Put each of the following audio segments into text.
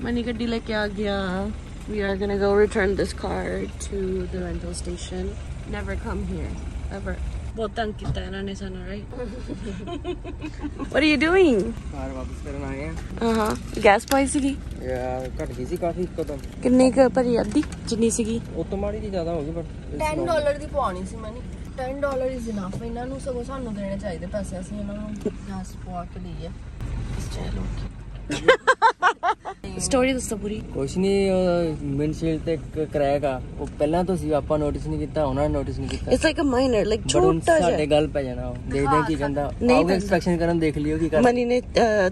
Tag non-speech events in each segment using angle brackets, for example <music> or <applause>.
Money Mandikadila kya gya. We are gonna go return this car to the rental station. Never come here, ever. Botang kita na sana, right? <laughs> what are you doing? Car वापस करना है. Uh huh. Gas price की? Yeah, cut गई थी काफी कदम. कितने ka पर यादी? जितनी सी की? वो तुम्हारी थी but. Ten dollar दी पानी सी mani. Ten dollar is enough. इन्हें नू सगो सानू देने चाहिए थे पैसे ऐसे इन्हें gas पाव के लिए. चलो. ਸਟੋਰੀ ਦੱਸੋ ਪੂਰੀ ਕੁਛ ਨਹੀਂ ਮਿੰਸ਼ੀਲ ਤੇ ਇੱਕ ਕ੍ਰੈਕ ਆ ਉਹ ਪਹਿਲਾਂ ਤੋਂ ਸੀ ਆਪਾਂ ਨੋਟਿਸ ਨਹੀਂ ਕੀਤਾ ਉਹਨਾਂ ਨੇ ਨੋਟਿਸ ਨਹੀਂ ਕੀਤਾ it's like a minor like ਛੋਟਾ ਜਿਹਾ ਛੋਟਾ ਸਾਡੇ ਗੱਲ ਪੈ ਜਾਣਾ ਉਹ। ਦੇਖਦੇ ਕੀ ਕਹਿੰਦਾ ਨਹੀਂ ਇਨਸਪੈਕਸ਼ਨ ਕਰਨ ਦੇਖ ਲਿਓ ਕੀ ਕਰ ਮਨੀ ਨੇ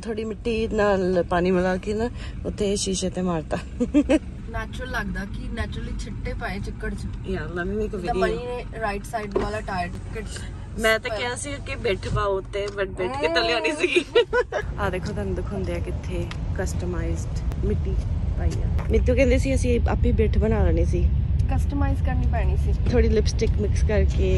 ਥੋੜੀ ਮਿੱਟੀ ਨਾਲ ਪਾਣੀ ਮਿਲਾ ਕੇ ਨਾ ਉੱਤੇ ਸ਼ੀਸ਼ੇ ਤੇ ਮਾਰਤਾ ਨੈਚੁਰਲ ਲੱਗਦਾ ਕਿ ਨੈਚੁਰਲੀ ਛਿੱਟੇ ਪਾਏ ਚਿੱਕੜ 'ਚ ਯਾਰ ਲੰਮੀ ਇੱਕ ਵੀਡੀਓ ਮਨੀ ਨੇ ਰਾਈਟ ਸਾਈਡ ਵਾਲਾ ਟਾਇਰ ਟਿਕਟ ਮੈਂ ਤਾਂ ਕਿਹਾ ਸੀ ਕਿ ਬੈਠ ਪਾਓ ਉੱਤੇ ਬਟ ਬੈਠ ਕੇ ਥੱਲੇ ਆਣੀ ਸੀ <laughs> ਆ ਦੇਖੋ ਤੁਹਾਨੂੰ ਦਿਖਾਉਂਦੇ ਆ ਕਿੱਥੇ ਕਸਟਮਾਈਜ਼ਡ ਮਿੱਟੀ ਪਾਈ ਆ ਮਿੱਤੂ ਕਹਿੰਦੇ ਸੀ ਅਸੀਂ ਆਪੀ ਬੈਠ ਬਣਾ ਲੈਣੀ ਸੀ ਕਸਟਮਾਈਜ਼ ਕਰਨੀ ਪੈਣੀ ਸੀ ਥੋੜੀ ਲਿਪਸਟਿਕ ਮਿਕਸ ਕਰਕੇ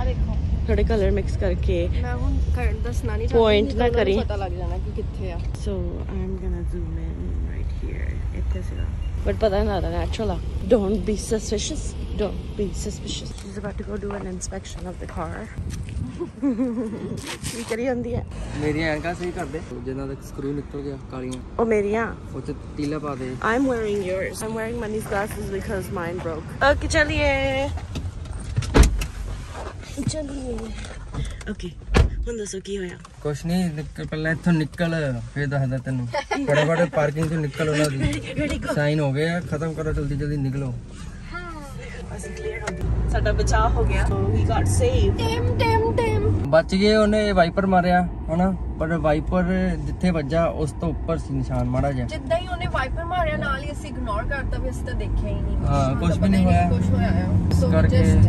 ਆ ਦੇਖੋ ਥੋੜੇ ਕਲਰ ਮਿਕਸ ਕਰਕੇ ਮੈਂ ਹੁਣ ਕਰਨ ਦੱਸਣਾ ਨਹੀਂ ਪੁਆਇੰਟ ਨਾ ਕਰੀ ਪਤਾ ਲੱਗ ਜਾਣਾ ਕਿ ਕਿੱਥੇ ਆ so I am to zoom in right here ਇੱਥੇ ਸੀਗਾ ਬਟ ਪਤਾ ਨਾ ਦਾ natural don't be suspicious don't be suspicious he about about to go do an inspection of the car ਕੀ ਕਰੀ ਜਾਂਦੀ ਹੈ ਮੇਰੀਆਂ ਐਨਕਾਂ ਸਹੀ ਕਰ ਦੇ ਜਿਨ੍ਹਾਂ ਦਾ ਸਕਰੂ ਨਿਕਲ ਗਿਆ ਕਾਲੀਆਂ ਉਹ ਮੇਰੀਆਂ ਉਹ ਤੇ ਤੀਲਾ ਪਾ ਦੇ I'm wearing yours I'm wearing Mani's glasses because mine broke okay ਚੱਲੀਏ ਚੱਲੀਏ ਓਕੇ ਹੁਣ ਦੱਸੋ ਕੀ ਹੋਇਆ ਕੁਛ ਨਹੀਂ ਨਿਕਲ ਪਹਿਲਾਂ ਇੱਥੋਂ ਨਿਕਲ ਫੇਰ ਦੱਸਦਾ ਤੈਨੂੰ ਫਟਾਫਟ ਪਾਰਕਿੰਗ ਤੋਂ ਨਿਕਲ ਉਹਨਾਂ ਦੀ ਸਾਈਨ ਹੋ ਗਿਆ ਖਤਮ ਕਰੋ ਜਲਦੀ ਜਲਦੀ ਨਿਕਲੋ ਅਸੀਂ ਕਲੀਅਰ ਹੋ ਸਾਡਾ ਬਚਾਅ ਹੋ ਗਿਆ ਵੀ got save time time time ਬਚ ਗਏ ਉਹਨੇ ਵਾਈਪਰ ਮਾਰਿਆ ਹਨਾ ਪਰ ਵਾਈਪਰ ਜਿੱਥੇ ਵੱਜਾ ਉਸ ਤੋਂ ਉੱਪਰ ਸੀ ਨਿਸ਼ਾਨ ਮਾੜਾ ਜਿਹਾ ਜਿੱਦਾਂ ਹੀ ਉਹਨੇ ਵਾਈਪਰ ਮਾਰਿਆ ਨਾਲ ਹੀ ਅਸੀਂ ਇਗਨੋਰ ਕਰਤਾ ਵੀ ਅਸੀਂ ਤਾਂ ਦੇਖਿਆ ਹੀ ਨਹੀਂ ਹਾਂ ਕੁਝ ਵੀ ਨਹੀਂ ਹੋਇਆ ਕੁਝ ਹੋਇਆ ਆ ਸੋ ਜਸਟ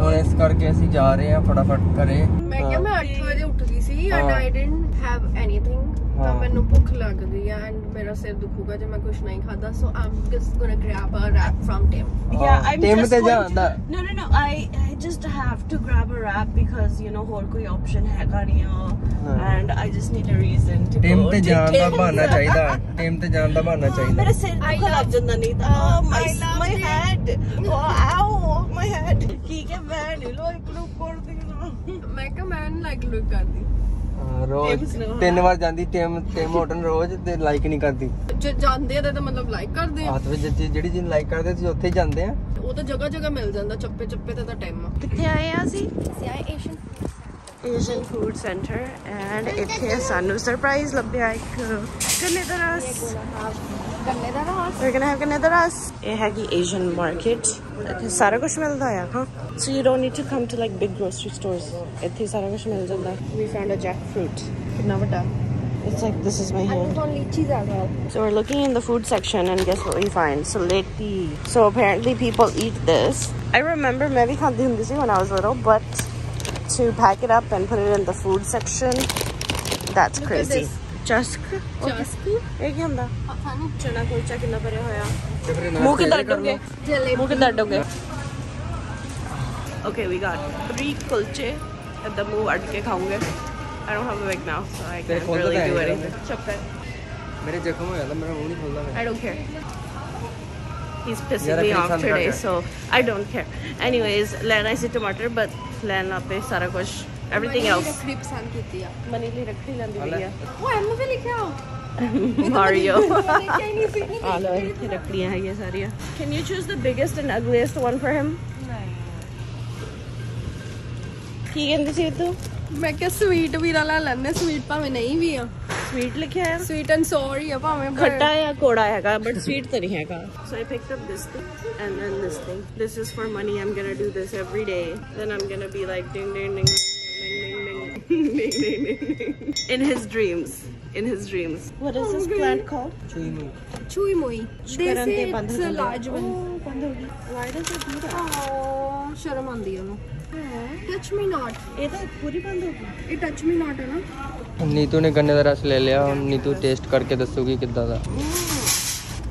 ਔਰ ਇਸ ਕਰਕੇ ਅਸੀਂ ਜਾ ਰਹੇ ਹਾਂ ਫਟਾਫਟ ਕਰੇ ਮੈਂ ਕਿਹਾ ਮੈਂ 8 ਵਜੇ ਉੱਠ ਗਈ ਸੀ and I didn't have anything ਤਾਂ ਮੈਨੂੰ ਭੁੱਖ ਲੱਗ ਗਈ ਆ ਐਂਡ ਮੇਰਾ ਸਿਰ ਦੁਖੂਗਾ ਜੇ ਮੈਂ ਕੁਝ ਨਹੀਂ ਖਾਦਾ so I'm just gonna grab a wrap from Tim ਯਾ ਆਮ ਟਿਮ ਤੇ ਜਾਂਦਾ no no no I I just have to grab a wrap because you know ਹੋਰ ਕੋਈ ਆਪਸ਼ਨ ਹੈ ਨਹੀਂ and I just need a reason to Tim ਤੇ ਜਾਣ ਦਾ ਬਹਾਨਾ ਚਾਹੀਦਾ ਟਿਮ ਤੇ ਜਾਣ ਦਾ ਬਹਾਨਾ ਚਾਹੀਦਾ ਮੇਰਾ ਸਿਰ ਦੁਖ ਲੱਗ ਜਾਂਦਾ ਨਹੀਂ ਤਾਂ ਮਾਈ ਮਾਈ ਹੈਡ ਆਓ ਮਾਈ ਹੈਡ ਕੀ ਕਿ ਮੈਂ ਨਹੀਂ ਲੋਈ ਪਲੂ ਕਰਦੀ ਨਾ ਮੈਂ ਕਿ ਮੈਂ ਲਾਈਕ ਲੁੱਕ ਕਰਦੀ ਰੋਜ਼ ਤਿੰਨ ਵਾਰ ਜਾਂਦੀ ਟਿਮ ਟਿਮ ਹੋਟਨ ਰੋਜ਼ ਤੇ ਲਾਈਕ ਨਹੀਂ ਕਰਦੀ ਜੇ ਜਾਂਦੇ ਆ ਤਾਂ ਮਤਲਬ ਲਾਈਕ ਕਰਦੇ ਆ ਹਾਂ ਤੇ ਜਿਹੜੀ ਜਿਹਨੂੰ ਲਾਈਕ ਕਰਦੇ ਤੁਸੀਂ ਉੱਥੇ ਜਾਂਦੇ ਆ ਉਹ ਤਾਂ ਜਗ੍ਹਾ ਜਗ੍ਹਾ ਮਿਲ ਜਾਂਦਾ ਚੱਪੇ ਚੱਪੇ ਤੇ ਤਾਂ ਟਾਈਮ ਕਿੱਥੇ ਆਏ ਆ ਅਸੀਂ ਅਸੀਂ ਆਏ Asian Asian food center and it's a new surprise ਲੱਭਿਆ ਇੱਕ ਗੰਨੇ ਦਾ ਰਸ we're gonna have ਗੰਨੇ ਦਾ ਰਸ Asian market so you don't need to come to like big grocery stores ਇੱਥੇ ਸਾਰਾ ਕੁਝ ਮਿਲ we found a jackfruit It's like this is my hand. So we're looking in the food section and guess what we find? Soleti. So apparently people eat this. I remember maybe when I was little, but to pack it up and put it in the food section. That's Look crazy. Chask. Chask. ये Okay, we got three kulche at the move अटके खाऊंगे. I don't have a bag now, so I can't really do anything. चप्पल. मेरे जख्म I don't care he's pissing me off today, so I don't care. Anyways, land I see tomato, but land up is Saragosh. Everything else. Oh, I'm really <laughs> cow. Mario. Can you choose the biggest and ugliest one for him? No. He can see too. ਮੈਂ ਕਿਹਾ sweet ਵੀ ਲੈ ਲੈਣੇ sweet ਭਾਵੇਂ ਨਹੀਂ ਵੀ ਆ sweet ਲਿਖਿਆ ਹੈ sweet and sorry ਆ ਭਾਵੇਂ ਖੱਟਾ ਹੈ ਕੋੜਾ ਹੈਗਾ ਬਟ ਸਵੀਟ ਤਾਂ ਨਹੀਂ ਹੈਗਾ so I picked up this thing and then this thing this is for money I'm going to do this every day then I'm going to be like ding ding ding in his dreams In his dreams. What is this plant called? Chuimui. Chuimui. They say it's a large one. Why does it do that? Oh, ਸ਼ਰਮ hai ਉਹਨੂੰ touch me not ਇਹ ਤਾਂ ਪੂਰੀ ਬੰਦ ਹੋ ਗਈ ਇਹ touch me ਨਾਟ ਹੈ ਨਾ ਨੀਤੂ ਨੇ ਗੰਨੇ ਦਾ ਰਸ ਲੈ ਲਿਆ ਹੁਣ ਨੀਤੂ टेस्ट ਕਰਕੇ ਦੱਸੂਗੀ ਕਿੱਦਾਂ ਦਾ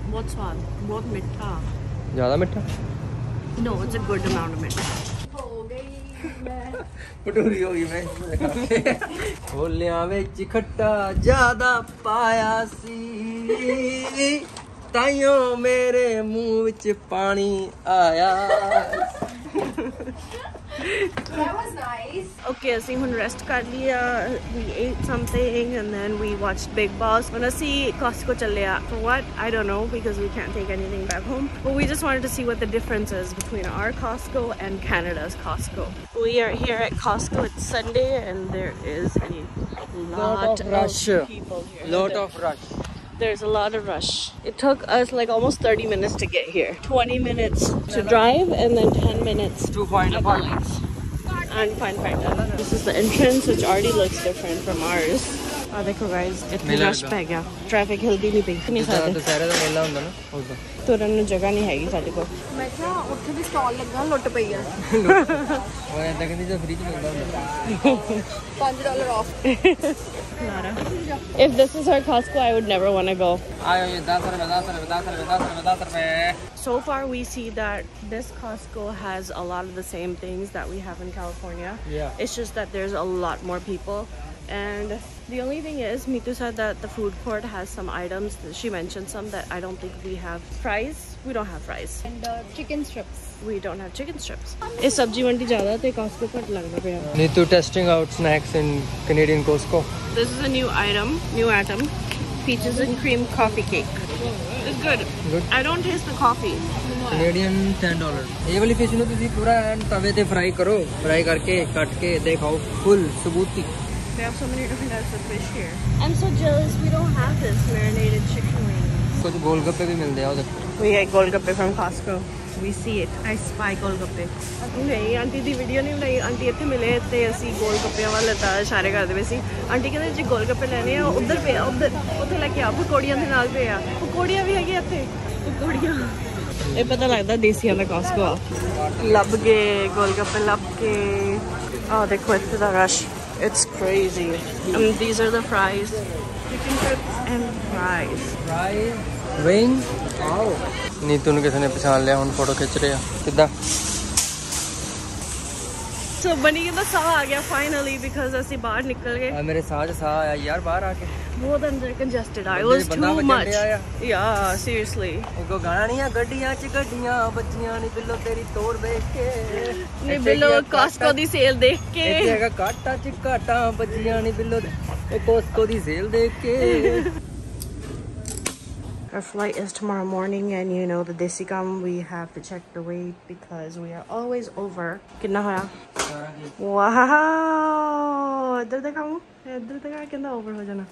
ਬਹੁਤ ਸਵਾਦ ਬਹੁਤ ਮਿੱਠਾ ਜ਼ਿਆਦਾ ਮਿੱਠਾ no it's a good amount of ਮਿੱਠਾ ਹੋ ਗਈ ਮੈਂ ਪਟੂਰੀ ਹੋ ਗਈ ਮੈਂ ਖੋਲਿਆਂ ਵਿੱਚ ਖੱਟਾ ਜ਼ਿਆਦਾ ਪਾਇਆ ਸੀ ਤਾਈਓ ਮੇਰੇ ਮੂੰਹ ਵਿੱਚ ਪਾਣੀ ਆਇਆ that was nice. Okay, Asim rest kar liya. We ate something and then we watched Big Boss. Wanna see Costco Chalaya For what? I don't know because we can't take anything back home. But we just wanted to see what the difference is between our Costco and Canada's Costco. We are here at Costco. It's Sunday and there is a lot, lot of, of rush. people here. Lot of rush there's a lot of rush. It took us like almost 30 minutes to get here. 20 minutes to drive and then 10 minutes to find the park. And find parking. This is the entrance which already looks different from ours. Ah, guys, इतनी rush Traffic hill भी ਤੁਰਨ ਨੂੰ ਜਗ੍ਹਾ ਨਹੀਂ ਹੈਗੀ ਸਾਡੇ ਕੋਲ ਮੈਂ want ਉੱਥੇ ਵੀ ਸਟਾਲ ਲੱਗਾ ਲੁੱਟ ਪਈ ਆ ਉਹ ਐਂ ਤਾਂ ਕਹਿੰਦੀ ਜੇ ਫ੍ਰੀ ਚ ਮਿਲਦਾ ਹੁੰਦਾ 5 dollar off if this is Costco I would never want So far we see that this Costco has a lot of the same things that we have in California. Yeah. It's just that there's a lot more people and the only thing is, Mitu said that the food court has some items. She mentioned some that I don't think we have. Fries? We don't have fries. And uh, chicken strips. We don't have chicken strips. Is sabji mandi jada te Costco cut lagna piya. Nitu testing out snacks in Canadian Costco. This is a new item, new item. Peaches and cream coffee cake. It's good. Good. I don't taste the coffee. Canadian ten dollar. ये वाली fish no तुझे पूरा तवे ते fry करो, fry करके cut के They have so many different types of fish here. I'm so jealous we don't have this marinated chicken wings. कुछ गोलगप्पे भी मिलते हैं उधर. We get golgappe from Costco. We see it. I spy golgappe. ਨਹੀਂ aunty ਦੀ video ਨਹੀਂ ਬਣਾਈ aunty ਇੱਥੇ ਮਿਲੇ ਤੇ ਅਸੀਂ ਗੋਲਗੱਪਿਆਂ ਵੱਲ ਤਾਂ ਇਸ਼ਾਰੇ ਕਰਦੇ ਪਏ ਸੀ ਆਂਟੀ ਕਹਿੰਦੇ ਜੇ ਗੋਲਗੱਪੇ ਲੈਣੇ ਆ ਉਧਰ ਪਏ ਉਧਰ ਉੱਥੇ ਲੈ ਕੇ ਆ ਪਕੌੜੀਆਂ ਦੇ ਨਾਲ ਪਏ ਆ ਪਕੌੜੀਆਂ ਵੀ ਹੈਗੇ ਇੱਥੇ ਪਕੌੜੀਆਂ ਇਹ ਪਤਾ ਲੱਗਦਾ ਦੇਸੀਆਂ ਦਾ ਕਾਸਕੋ ਆ ਲੱਭ ਕੇ ਗੋਲਗੱਪੇ ਲੱਭ ਕੇ ਆ ਦੇਖੋ ਇੱਥੇ ਦਾ rush It's crazy. Um, these are the fries. Chicken strips and fries. Fries? Wing? Wow. Oh. Neetu ਨੂੰ ਕਿਸੇ ਨੇ ਪਛਾਣ ਲਿਆ ਹੁਣ ਫੋਟੋ ਖਿੱਚ ਰਿਹਾ ਕਿੱਦਾਂ ਸੋ ਬਣੀ ਦਾ ਸਾਹ ਆ ਗਿਆ ਫਾਈਨਲੀ ਬਿਕਾਜ਼ ਅਸੀਂ ਬਾਹਰ ਨਿਕਲ ਗਏ ਮੇਰੇ ਸਾਹ ਚ ਸਾਹ ਆਇਆ ਯਾਰ ਬਾਹਰ ਆ ਕੇ more was too much. Yeah, seriously. ਉਹ ਗਾਣੀਆਂ ਗੱਡੀਆਂ ਚ ਗੱਡੀਆਂ ਬੱਚੀਆਂ ਨੇ ਬਿੱਲੋ ਤੇਰੀ ਤੋਰ ਵੇਖ ਕੇ ਨੇ ਬਿੱਲੋ ਕਾਸਕੋ ਦੀ ਸੇਲ ਦੇਖ ਕੇ ਇੱਥੇ ਹੈਗਾ ਕਾਟਾ ਚ ਬੱਚੀਆਂ ਬਿੱਲੋ ਕੋਸਕੋ ਦੀ ਸੇਲ ਦੇਖ ਕੇ Our flight is tomorrow morning and you know the Desigam we have to check the weight because we are always over. Kina hoya? Wow! Idhar dekha mu? dekha kind over ho jana.